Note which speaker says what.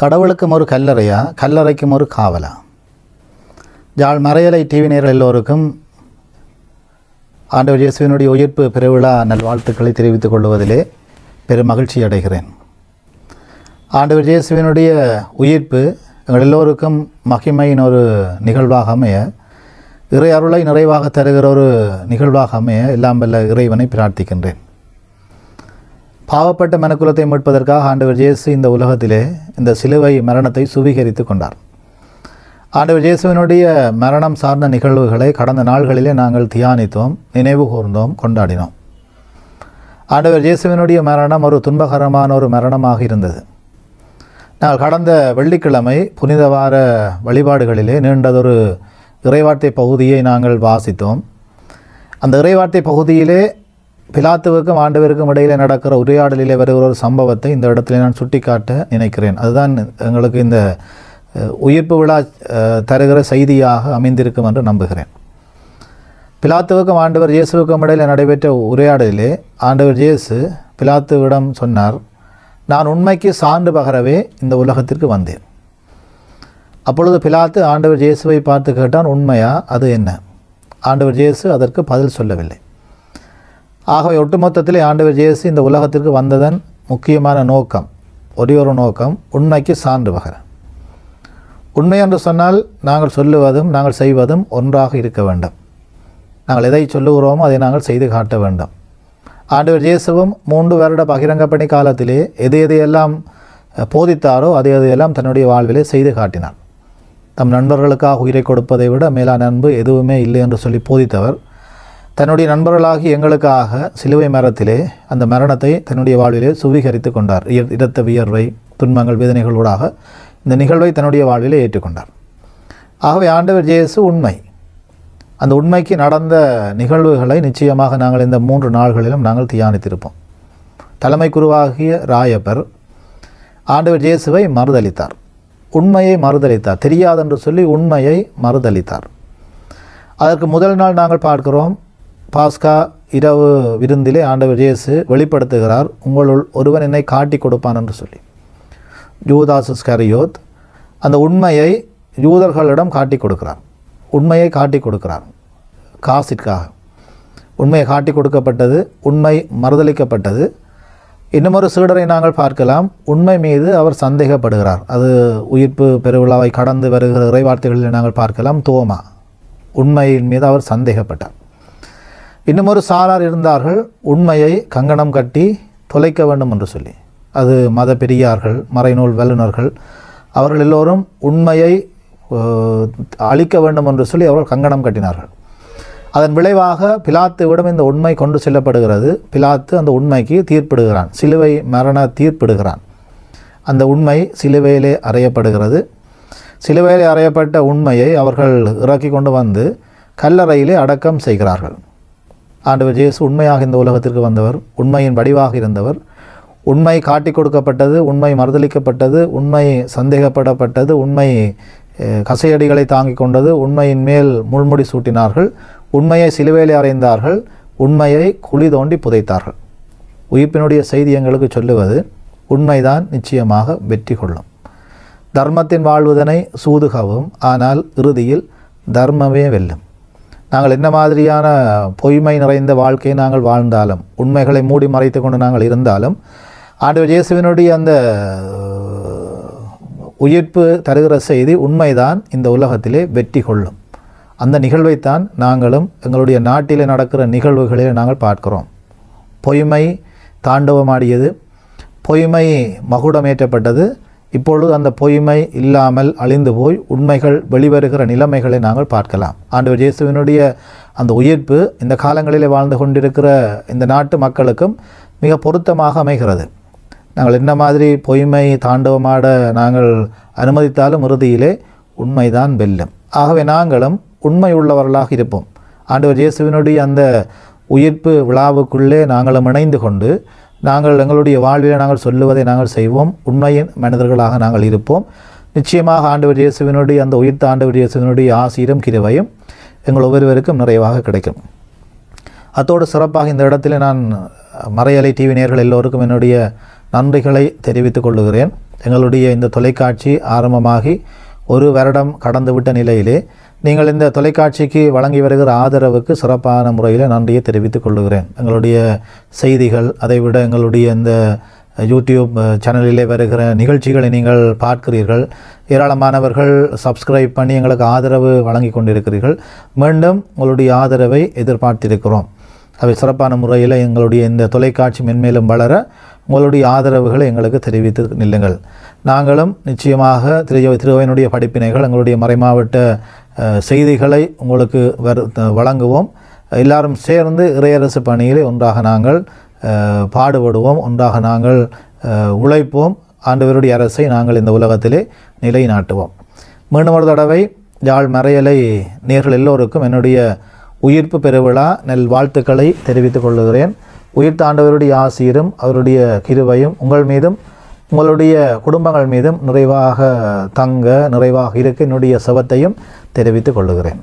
Speaker 1: கடவுளுக்கும் ஒரு கல்லறையா? கல்லறைக்கும் ஒரு காவலா? ஜாழ் மறையலை டிவி நேயர்கள் எல்லோருக்கும் ஆண்டவர் இயேசுவினுடைய உயிர்ப்பு பெருவிழா நல்வாழ்த்துக்களை தெரிவித்துக் கொள்வதிலே பெரும் மகிழ்ச்சி அடைகிறேன். ஆண்டவர் இயேசுவினுடைய உயிர்ப்பு எங்கள் எல்லோருக்கும் மகிமையின் ஒரு நிகழ்வாக அமைய இறை அருளை நிறைவாக தருகிற ஒரு நிகழ்வாக அமைய எல்லாம் வல்ல இறைவனை பிரார்த்திக்கின்றேன். பாவப்பட்ட மனக்குலத்தை மீட்பதற்காக ஆண்டவர் ஜேசு இந்த உலகத்திலே இந்த சிலுவை மரணத்தை சுவீகரித்து கொண்டார். ஆண்டவர் ஜேசுவினுடைய மரணம் சார்ந்த நிகழ்வுகளை கடந்த நாள்களிலே நாங்கள் தியானித்தோம் நினைவு கூர்ந்தோம் கொண்டாடினோம். ஆண்டவர் ஜேசுவினுடைய மரணம் ஒரு துன்பகரமான ஒரு மரணமாக இருந்தது. நாங்கள் கடந்த வெள்ளிக்கிழமை புனித வார வழிபாடுகளிலே நீண்டதொரு இறைவார்த்தை பகுதியை நாங்கள் வாசித்தோம். அந்த இறைவார்த்தை பகுதியிலே பிலாத்துவுக்கும் ஆண்டவருக்கும் இடையிலே நடக்கிற உரையாடலிலே வருகிற ஒரு சம்பவத்தை இந்த இடத்துல நான் சுட்டிக்காட்ட நினைக்கிறேன். அதுதான் எங்களுக்கு இந்த உயிர்ப்பு விழா தருகிற செய்தியாக அமைந்திருக்கும் என்று நம்புகிறேன். பிலாத்துவுக்கும் ஆண்டவர் இயேசுவுக்கும் இடையில் நடைபெற்ற உரையாடலிலே ஆண்டவர் இயேசு பிலாத்துவிடம் சொன்னார் நான் உண்மைக்கு சான்று பகரவே இந்த உலகத்திற்கு வந்தேன். அப்பொழுது பிலாத்து ஆண்டவர் இயேசுவை பார்த்து கேட்டான் உண்மையா? அது என்ன? ஆண்டவர் இயேசு அதற்கு பதில் சொல்லவில்லை. ஆகவே ஒட்டுமொத்தத்தில் ஆண்டவர் இயேசு இந்த உலகத்திற்கு வந்ததன் முக்கியமான நோக்கம் ஒரே ஒரு நோக்கம் உண்மைக்கு சான்று பகர உண்மை என்று சொன்னால் நாங்கள் சொல்லுவதும் நாங்கள் செய்வதும் ஒன்றாக இருக்க வேண்டும். நாங்கள் எதை சொல்லுகிறோமோ அதை நாங்கள் செய்து காட்ட வேண்டும். ஆண்டவர் இயேசுவும் மூன்று வருட பகிரங்க பணி காலத்திலே எது எதையெல்லாம் போதித்தாரோ அதை எதையெல்லாம் தன்னுடைய வாழ்விலே செய்து காட்டினார். தம் நண்பர்களுக்காக உயிரை கொடுப்பதை விட மேலான அன்பு எதுவுமே இல்லை என்று சொல்லி போதித்தவர். தன்னுடைய நண்பர்களாகி எங்களுக்காக சிலுவை மரத்திலே அந்த மரணத்தை தன்னுடைய வாழ்விலே சுவீகரித்து கொண்டார். இரத்த வியர்வை துன்பங்கள் வேதனைகளூடாக இந்த நிகழ்வை தன்னுடைய வாழ்விலே ஏற்றுக்கொண்டார். ஆகவே ஆண்டவர் இயேசு உண்மை. அந்த உண்மைக்கு நடந்த நிகழ்வுகளை நிச்சயமாக நாங்கள் இந்த மூன்று நாள்களிலும் நாங்கள் தியானித்திருப்போம். தலைமை குருவாகிய ராயப்பர் ஆண்டவர் ஜேசுவை மறுதளித்தார் உண்மையை மறுதளித்தார் தெரியாதென்று சொல்லி உண்மையை மறுதளித்தார் அதற்கு முதல் நாள் நாங்கள் பார்க்கிறோம் பாஸ்கா இரவு விருந்திலே ஆண்டவர் இயேசு வெளிப்படுத்துகிறார் உங்களுள் ஒருவன் என்னை காட்டி கொடுப்பான் என்று சொல்லி. யூதாஸ் ஸ்கரியோத் அந்த உண்மையை யூதர்களிடம் காட்டி கொடுக்கிறார். உண்மையை காட்டி கொடுக்கிறார். காசிற்காக. உண்மையை காட்டி கொடுக்கப்பட்டது உண்மை மறுதளிக்கப்பட்டது. இன்னுமொரு சீடரை நாங்கள் பார்க்கலாம். உண்மை மீது அவர் சந்தேகப்படுகிறார். அது உயிர்ப்பு பெருவிழாவை கடந்து வருகிற இறைவார்த்தைகளில் நாங்கள் பார்க்கலாம். தோமா. உண்மையின் மீது அவர் சந்தேகப்பட்டார். இன்னுமொரு சாரார் இருந்தார்கள் உண்மையை கங்கணம் கட்டி தொலைக்க வேண்டும் என்று சொல்லி. அது மத பெரியார்கள் மறைநூல் வல்லுநர்கள் அவர்கள் எல்லோரும் உண்மையை அழிக்க வேண்டும் என்று சொல்லி அவர்கள் கங்கணம் கட்டினார்கள். அதன் விளைவாக பிலாத்துவிடம் இந்த உண்மை கொண்டு செல்லப்படுகிறது. பிலாத்து அந்த உண்மைக்கு தீர்ப்பிடுகிறான். சிலுவை மரண தீர்ப்பிடுகிறான். அந்த உண்மை சிலுவையிலே அறையப்படுகிறது. சிலுவையிலே அறையப்பட்ட உண்மையை அவர்கள் இறக்கி கொண்டு வந்து கல்லறையிலே அடக்கம் செய்கிறார்கள். ஆண்டவர் இயேசு உண்மையாக இந்த உலகத்திற்கு வந்தவர் உண்மையின் வடிவாக இருந்தவர். உண்மை காட்டி கொடுக்கப்பட்டது உண்மை மறுதளிக்கப்பட்டது உண்மை சந்தேகப்படப்பட்டது உண்மை கசையடிகளை தாங்கிக் கொண்டது உண்மையின் மேல் முள்முடி சூட்டினார்கள் உண்மையை சிலுவையிலே அறைந்தார்கள் உண்மையை குழி தோண்டி புதைத்தார்கள். உயிர்ப்பினுடைய செய்தி எங்களுக்கு சொல்லுவது உண்மைதான் நிச்சயமாக வெற்றி கொள்ளும். தர்மத்தின் வாழ்வதனை சூதுகவும் ஆனால் இறுதியில் தர்மமே வெல்லும். நாங்கள் என்ன மாதிரியான பொய்மை நிறைந்த வாழ்க்கையை நாங்கள் வாழ்ந்தாலும் உண்மைகளை மூடி மறைத்து கொண்டு நாங்கள் இருந்தாலும் ஆண்டவர் இயேசுவினுடைய அந்த உயிர்ப்பு தருகிற செய்தி உண்மைதான் இந்த உலகத்திலே வெற்றி கொள்ளும். அந்த நிகழ்வைத்தான் நாங்களும் எங்களுடைய நாட்டிலே நடக்கிற நிகழ்வுகளை நாங்கள் பார்க்கிறோம். பொய்மை தாண்டவமாடியது பொய்மை மகுடமேற்றப்பட்டது இப்பொழுது அந்த பொய்மை இல்லாமல் அழிந்து போய் உண்மைகள் வெளிவருகிற நிலைமைகளை நாங்கள் பார்க்கலாம். ஆண்டவர் இயேசுவினுடைய அந்த உயிர்ப்பு இந்த காலங்களிலே வாழ்ந்து கொண்டிருக்கிற இந்த நாட்டு மக்களுக்கும் மிக பொருத்தமாக அமைகிறது. நாங்கள் என்ன மாதிரி பொய்மை தாண்டவமாட நாங்கள் அனுமதித்தாலும் இறுதியிலே உண்மைதான் வெல்லும். ஆகவே நாங்களும் உண்மை உள்ளவர்களாக இருப்போம். ஆண்டவர் இயேசுவினுடைய அந்த உயிர்ப்பு விழாவுக்குள்ளே நாங்களும் இணைந்து கொண்டு நாங்கள் எங்களுடைய வாழ்வில் நாங்கள் சொல்லுவதை நாங்கள் செய்வோம். உண்மையின் மனிதர்களாக நாங்கள் இருப்போம். நிச்சயமாக ஆண்டவர் இயேசுவினுடைய அந்த உயிர்த்த ஆண்டவர் இயேசுவினுடைய ஆசீரும் கிருவையும் எங்கள் ஒவ்வொருவருக்கும் நிறைவாக கிடைக்கும். அத்தோடு சிறப்பாக இந்த இடத்தில் நான் மறையலை டிவி நேர்கள் எல்லோருக்கும் என்னுடைய நன்றிகளை தெரிவித்துக் கொள்ளுகிறேன். எங்களுடைய இந்த தொலைக்காட்சி ஆரம்பமாகி ஒரு வருடம் கடந்துவிட்ட நிலையிலே நீங்கள் இந்த தொலைக்காட்சிக்கு வழங்கி வருகிற ஆதரவுக்கு சிறப்பான முறையில் நன்றியை தெரிவித்துக் கொள்கிறேன் எங்களுடைய செய்திகள் அதைவிட எங்களுடைய இந்த யூடியூப் சேனலிலே வருகிற நிகழ்ச்சிகளை நீங்கள் பார்க்கிறீர்கள். ஏராளமானவர்கள் சப்ஸ்கிரைப் பண்ணி எங்களுக்கு ஆதரவு வழங்கி கொண்டிருக்கிறீர்கள். மீண்டும் உங்களுடைய ஆதரவை எதிர்பார்த்திருக்கிறோம். அவை சிறப்பான முறையில் எங்களுடைய இந்த தொலைக்காட்சி மென்மேலும் வளர உங்களுடைய ஆதரவுகளை எங்களுக்கு தெரிவித்து நில்லுங்கள். நாங்களும் நிச்சயமாக திரு திருவையினுடைய படிப்பினைகள் எங்களுடைய மறைமாவட்ட செய்திகளை உங்களுக்கு வரு வழங்குவோம். எல்லாரும் சேர்ந்து இறையரசு பணியிலே ஒன்றாக நாங்கள் பாடுபடுவோம். ஒன்றாக நாங்கள் உழைப்போம். ஆண்டவருடைய அரசை நாங்கள் இந்த உலகத்திலே நிலைநாட்டுவோம். மீண்டும் ஒரு தடவை யாழ் மறையலை நேர்கள் எல்லோருக்கும் என்னுடைய உயிர்ப்பு பெருவிழா நெல் வாழ்த்துக்களை தெரிவித்துக் கொள்கிறேன். உயிர் தாண்டவருடைய ஆசீரும் அவருடைய கிருவையும் உங்கள் மீதும் உங்களுடைய குடும்பங்கள் மீதும் நிறைவாக தங்க நிறைவாக இருக்க என்னுடைய சவத்தையும் தெரிவித்துக் கொள்ளுகிறேன்.